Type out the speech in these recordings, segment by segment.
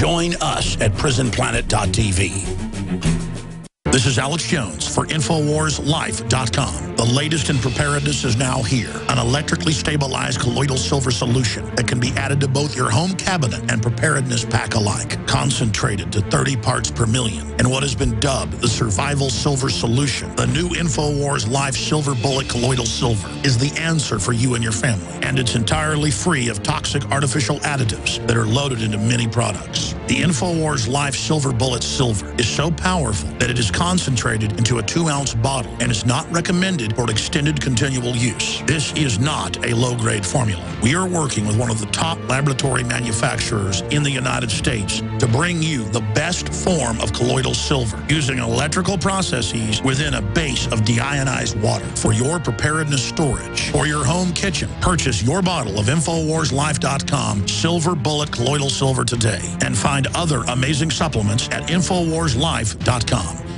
Join us at prisonplanet.tv. This is Alex Jones for InfoWarsLife.com. The latest in preparedness is now here. An electrically stabilized colloidal silver solution that can be added to both your home cabinet and preparedness pack alike. Concentrated to 30 parts per million in what has been dubbed the survival silver solution. The new InfoWars Life Silver Bullet Colloidal Silver is the answer for you and your family. And it's entirely free of toxic artificial additives that are loaded into many products. The InfoWars Life Silver Bullet Silver is so powerful that it is concentrated into a two-ounce bottle and is not recommended for extended continual use. This is not a low-grade formula. We are working with one of the top laboratory manufacturers in the United States to bring you the best form of colloidal silver using electrical processes within a base of deionized water for your preparedness storage. For your home kitchen, purchase your bottle of InfoWarsLife.com Silver Bullet Colloidal Silver today and find other amazing supplements at InfoWarsLife.com.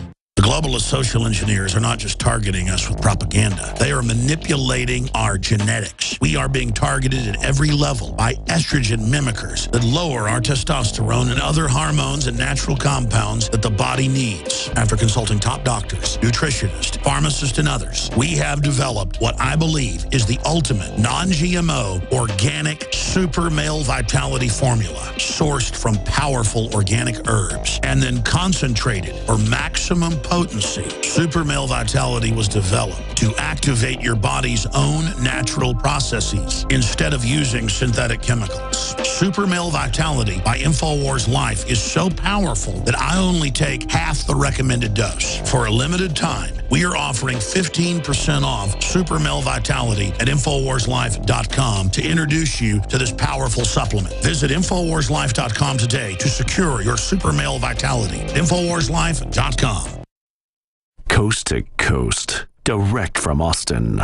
The globalist social engineers are not just targeting us with propaganda. They are manipulating our genetics. We are being targeted at every level by estrogen mimickers that lower our testosterone and other hormones and natural compounds that the body needs. After consulting top doctors, nutritionists, pharmacists, and others, we have developed what I believe is the ultimate non-GMO organic super male vitality formula sourced from powerful organic herbs and then concentrated for maximum potency, Super Male Vitality was developed to activate your body's own natural processes instead of using synthetic chemicals. Super Male Vitality by InfoWars Life is so powerful that I only take half the recommended dose. For a limited time, we are offering 15% off Super Male Vitality at InfoWarsLife.com to introduce you to this powerful supplement. Visit InfoWarsLife.com today to secure your Super Male Vitality. InfoWarsLife.com coast to coast, direct from Austin.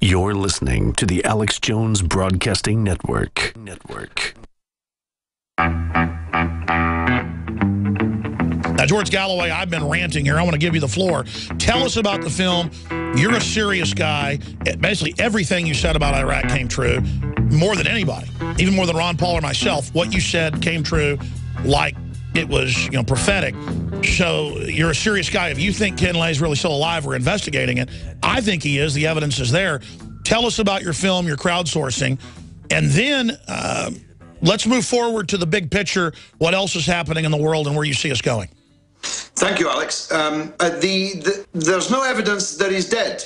You're listening to the Alex Jones Broadcasting Network. Network. Now, George Galloway, I've been ranting here. I want to give you the floor. Tell us about the film. You're a serious guy. Eh, basically, everything you said about Iraq came true, more than anybody, even more than Ron Paul or myself. What you said came true like it was, you know, prophetic. So you're a serious guy. If you think Ken Lay is really still alive, we're investigating it. I think he is. The evidence is there. Tell us about your film, your crowdsourcing, and then uh, let's move forward to the big picture. What else is happening in the world and where you see us going? Thank you, Alex. Um, uh, the, the, there's no evidence that he's dead.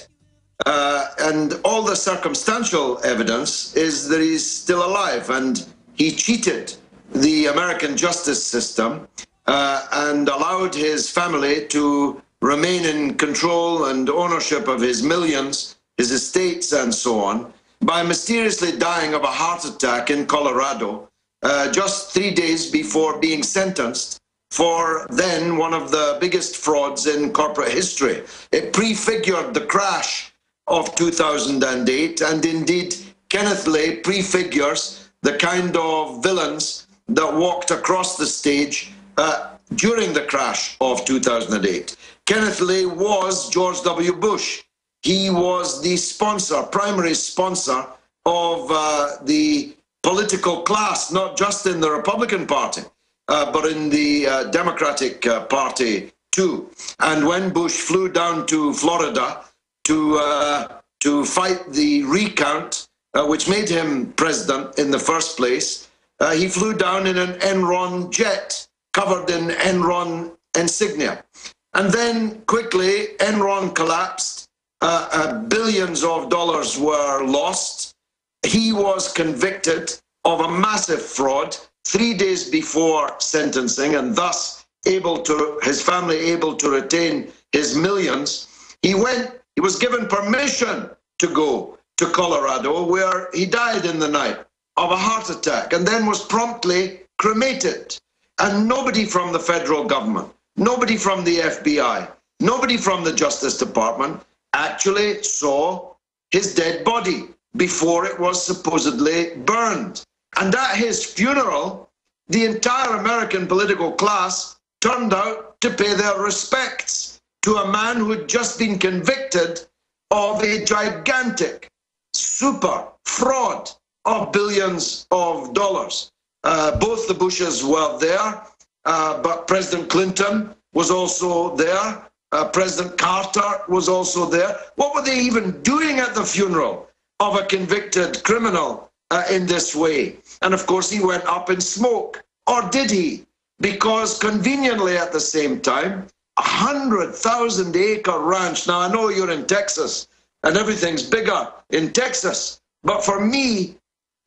Uh, and all the circumstantial evidence is that he's still alive and he cheated the American justice system uh, and allowed his family to remain in control and ownership of his millions, his estates, and so on, by mysteriously dying of a heart attack in Colorado uh, just three days before being sentenced for then one of the biggest frauds in corporate history. It prefigured the crash of 2008, and indeed, Kenneth Lay prefigures the kind of villains that walked across the stage uh, during the crash of 2008. Kenneth Lay was George W. Bush. He was the sponsor, primary sponsor of uh, the political class, not just in the Republican Party, uh, but in the uh, Democratic uh, Party too. And when Bush flew down to Florida to uh, to fight the recount, which made him president in the first place, he flew down in an Enron jet covered in Enron insignia. And then quickly, Enron collapsed. Uh, uh, billions of dollars were lost. He was convicted of a massive fraud three days before sentencing, and thus able to his family able to retain his millions. He went. He was given permission to go to Colorado, where he died in the night of a heart attack and then was promptly cremated. And nobody from the federal government, nobody from the FBI, nobody from the Justice Department actually saw his dead body before it was supposedly burned. And at his funeral, the entire American political class turned out to pay their respects to a man who had just been convicted of a gigantic super fraud of billions of dollars. Uh, both the Bushes were there, uh, but President Clinton was also there. Uh, President Carter was also there. What were they even doing at the funeral of a convicted criminal uh, in this way? And of course, he went up in smoke. Or did he? Because conveniently at the same time, a hundred thousand acre ranch. Now I know you're in Texas and everything's bigger in Texas, but for me,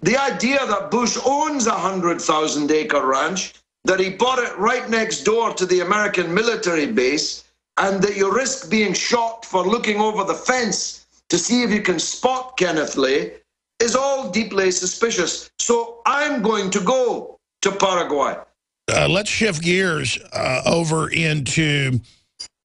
the idea that Bush owns a hundred thousand acre ranch, that he bought it right next door to the American military base, and that you risk being shot for looking over the fence to see if you can spot Kenneth Lay is all deeply suspicious. So I'm going to go to Paraguay. Uh, let's shift gears uh, over into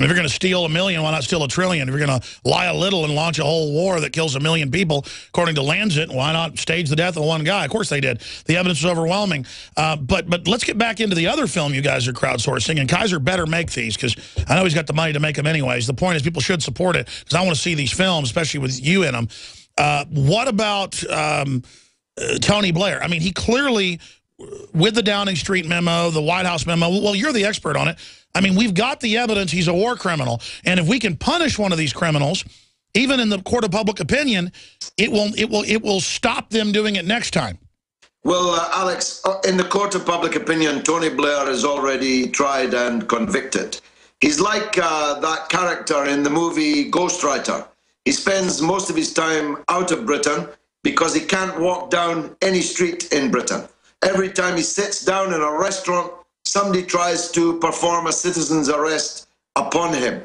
if you're going to steal a million, why not steal a trillion? If you're going to lie a little and launch a whole war that kills a million people, according to Lancet, why not stage the death of one guy? Of course they did. The evidence is overwhelming. Uh, but but let's get back into the other film you guys are crowdsourcing. And Kaiser better make these because I know he's got the money to make them anyways. The point is people should support it because I want to see these films, especially with you in them. Uh, what about um, uh, Tony Blair? I mean, he clearly, with the Downing Street memo, the White House memo, well, you're the expert on it I mean, we've got the evidence he's a war criminal. And if we can punish one of these criminals, even in the court of public opinion, it will it will it will stop them doing it next time. Well, uh, Alex, uh, in the court of public opinion, Tony Blair is already tried and convicted. He's like uh, that character in the movie Ghostwriter. He spends most of his time out of Britain because he can't walk down any street in Britain. Every time he sits down in a restaurant somebody tries to perform a citizen's arrest upon him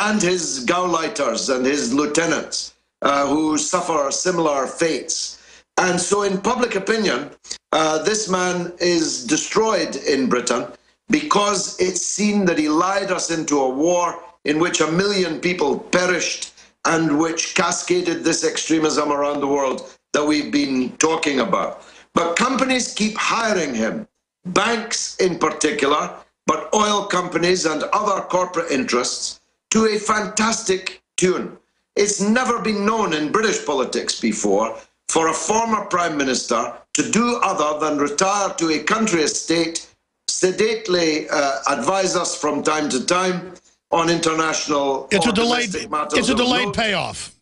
and his gauleiters and his lieutenants uh, who suffer similar fates. And so, in public opinion, uh, this man is destroyed in Britain because it's seen that he lied us into a war in which a million people perished and which cascaded this extremism around the world that we've been talking about. But companies keep hiring him banks in particular, but oil companies and other corporate interests to a fantastic tune. It's never been known in British politics before for a former prime minister to do other than retire to a country estate, sedately uh, advise us from time to time on international. It's a delayed. It's a delayed payoff.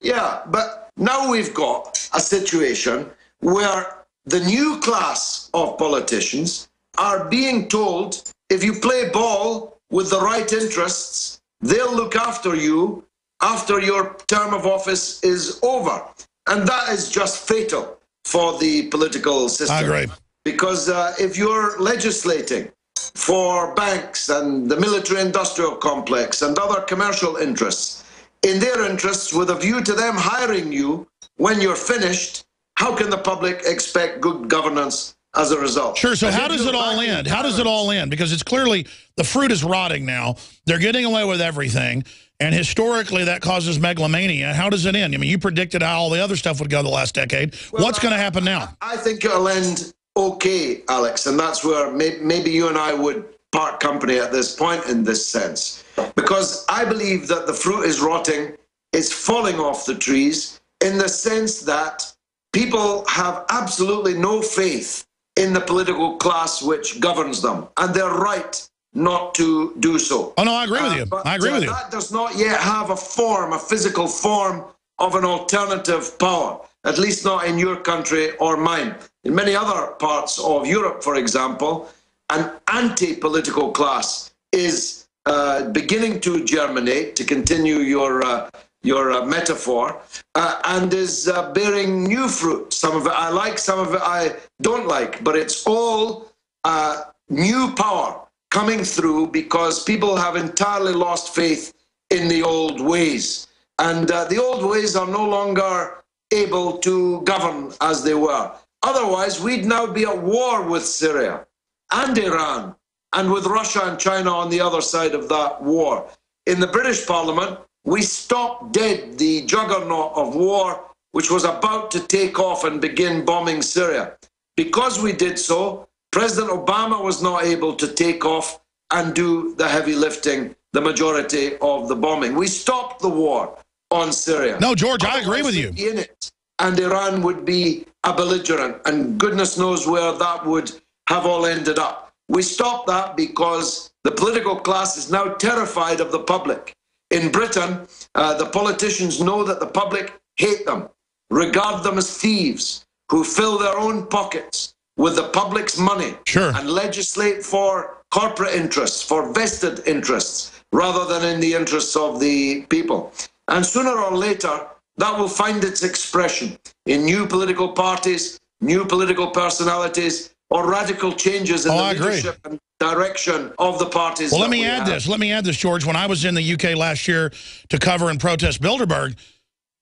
Yeah, but now we've got a situation where the new class of politicians are being told if you play ball with the right interests, they'll look after you after your term of office is over. And that is just fatal for the political system. I agree. Because uh, if you're legislating for banks and the military industrial complex and other commercial interests, in their interests, with a view to them hiring you when you're finished, how can the public expect good governance as a result? Sure. So how does it all end? How does it all end? Because it's clearly the fruit is rotting now. They're getting away with everything. And historically, that causes megalomania. How does it end? I mean, you predicted how all the other stuff would go the last decade. Well, What's going to happen now? I think it'll end okay, Alex. And that's where maybe you and I would part company at this point in this sense. Because I believe that the fruit is rotting, it's falling off the trees in the sense that people have absolutely no faith in the political class which governs them, and they're right not to do so. Oh no, I agree with you. Uh, I agree uh, with you. That does not yet have a form, a physical form of an alternative power. At least not in your country or mine. In many other parts of Europe, for example, an anti-political class is uh, beginning to germinate. To continue your uh, your uh, metaphor, uh, and is uh, bearing new fruit. Some of it I like, some of it I don't like, but it's all uh, new power coming through because people have entirely lost faith in the old ways. And uh, the old ways are no longer able to govern as they were. Otherwise, we'd now be at war with Syria and Iran and with Russia and China on the other side of that war. In the British Parliament, we stopped dead the juggernaut of war which was about to take off and begin bombing Syria. Because we did so, President Obama was not able to take off and do the heavy lifting, the majority of the bombing. We stopped the war on Syria. No, George, I agree with you. In it. and Iran would be a belligerent. And goodness knows where that would have all ended up. We stopped that because the political class is now terrified of the public. In Britain, uh, the politicians know that the public hate them, regard them as thieves who fill their own pockets with the public's money sure. and legislate for corporate interests, for vested interests, rather than in the interests of the people. And sooner or later, that will find its expression in new political parties, new political personalities, or radical changes in oh, the leadership and direction of the parties. Well, let me we add have. this. Let me add this, George. When I was in the UK last year to cover and protest Bilderberg,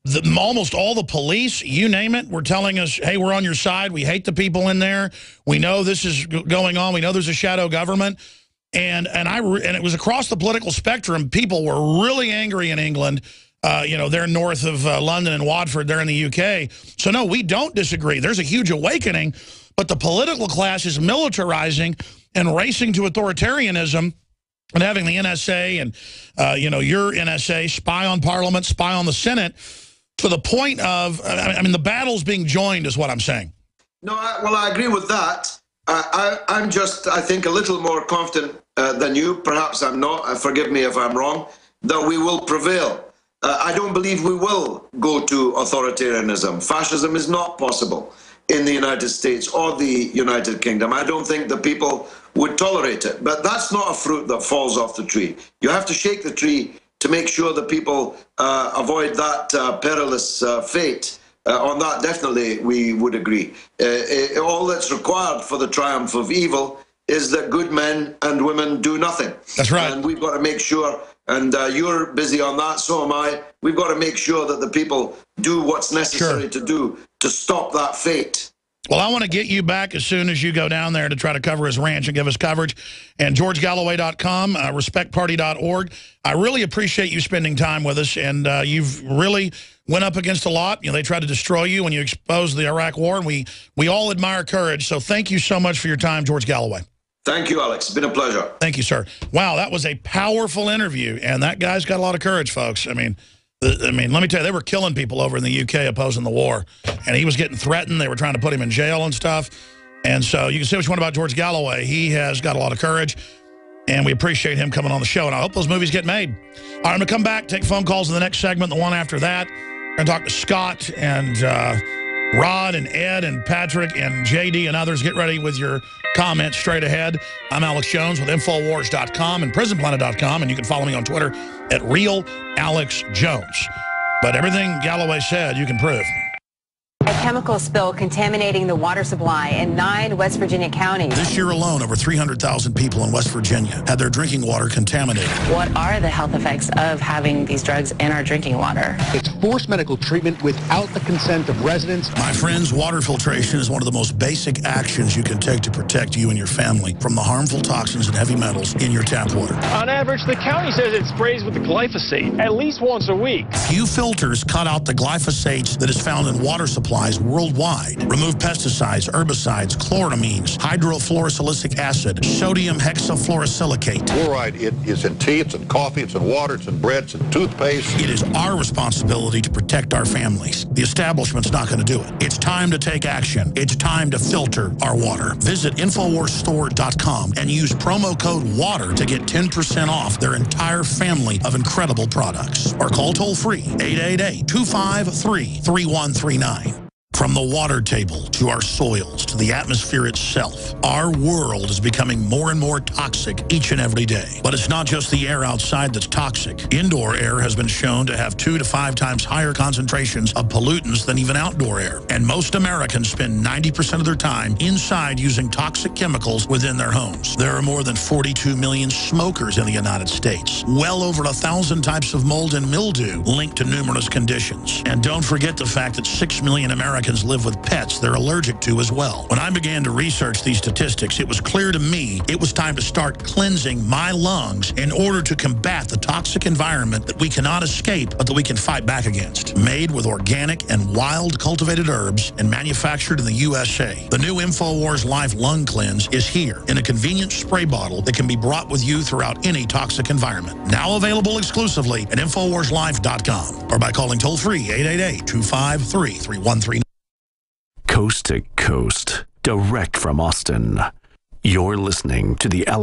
the, almost all the police, you name it, were telling us, hey, we're on your side. We hate the people in there. We know this is going on. We know there's a shadow government. And and I and it was across the political spectrum. People were really angry in England. Uh, you know, they're north of uh, London and Watford. They're in the UK. So, no, we don't disagree. There's a huge awakening. But the political class is militarizing and racing to authoritarianism and having the NSA and, uh, you know, your NSA spy on Parliament, spy on the Senate to the point of, I mean, the battle's being joined is what I'm saying. No, I, well, I agree with that. I, am just, I think, a little more confident uh, than you. Perhaps I'm not. Uh, forgive me if I'm wrong. That we will prevail. Uh, I don't believe we will go to authoritarianism. Fascism is not possible in the United States or the United Kingdom. I don't think the people would tolerate it. But that's not a fruit that falls off the tree. You have to shake the tree to make sure that people uh, avoid that uh, perilous uh, fate. Uh, on that, definitely, we would agree. Uh, all that's required for the triumph of evil is that good men and women do nothing. That's right. And we've got to make sure, and uh, you're busy on that, so am I. We've got to make sure that the people do what's necessary sure. to do to stop that fate. Well, I want to get you back as soon as you go down there to try to cover his ranch and give us coverage. And GeorgeGalloway.com, uh, RespectParty.org. I really appreciate you spending time with us, and uh, you've really went up against a lot. You know, they tried to destroy you when you exposed the Iraq War, and we, we all admire courage. So thank you so much for your time, George Galloway. Thank you, Alex. It's been a pleasure. Thank you, sir. Wow, that was a powerful interview, and that guy's got a lot of courage, folks. I mean... I mean, let me tell you, they were killing people over in the UK opposing the war. And he was getting threatened. They were trying to put him in jail and stuff. And so you can say what you want about George Galloway. He has got a lot of courage. And we appreciate him coming on the show. And I hope those movies get made. All right, I'm going to come back, take phone calls in the next segment, the one after that. To talk to Scott and uh, Rod and Ed and Patrick and JD and others. Get ready with your comments straight ahead. I'm Alex Jones with Infowars.com and PrisonPlanet.com. And you can follow me on Twitter at Real Alex Jones. But everything Galloway said, you can prove. A chemical spill contaminating the water supply in nine West Virginia counties. This year alone, over 300,000 people in West Virginia had their drinking water contaminated. What are the health effects of having these drugs in our drinking water? It's forced medical treatment without the consent of residents. My friends, water filtration is one of the most basic actions you can take to protect you and your family from the harmful toxins and heavy metals in your tap water. On average, the county says it sprays with the glyphosate at least once a week. Few filters cut out the glyphosate that is found in water supplies worldwide. Remove pesticides, herbicides, chloramines, hydrofluorosilicic acid, sodium hexafluorosilicate. Fluoride it is in tea, it's in coffee, it's in water, it's in bread, it's in toothpaste. It is our responsibility to protect our families. The establishment's not going to do it. It's time to take action. It's time to filter our water. Visit InfoWarsStore.com and use promo code WATER to get 10% off their entire family of incredible products. Or call toll-free 888-253-3139. From the water table to our soils to the atmosphere itself, our world is becoming more and more toxic each and every day. But it's not just the air outside that's toxic. Indoor air has been shown to have two to five times higher concentrations of pollutants than even outdoor air. And most Americans spend 90% of their time inside using toxic chemicals within their homes. There are more than 42 million smokers in the United States. Well over a thousand types of mold and mildew linked to numerous conditions. And don't forget the fact that 6 million Americans Americans live with pets they're allergic to as well. When I began to research these statistics, it was clear to me it was time to start cleansing my lungs in order to combat the toxic environment that we cannot escape, but that we can fight back against. Made with organic and wild cultivated herbs and manufactured in the USA, the new InfoWars Life Lung Cleanse is here in a convenient spray bottle that can be brought with you throughout any toxic environment. Now available exclusively at InfoWarsLife.com or by calling toll free 888 253 3139. Coast to coast, direct from Austin. You're listening to the Alex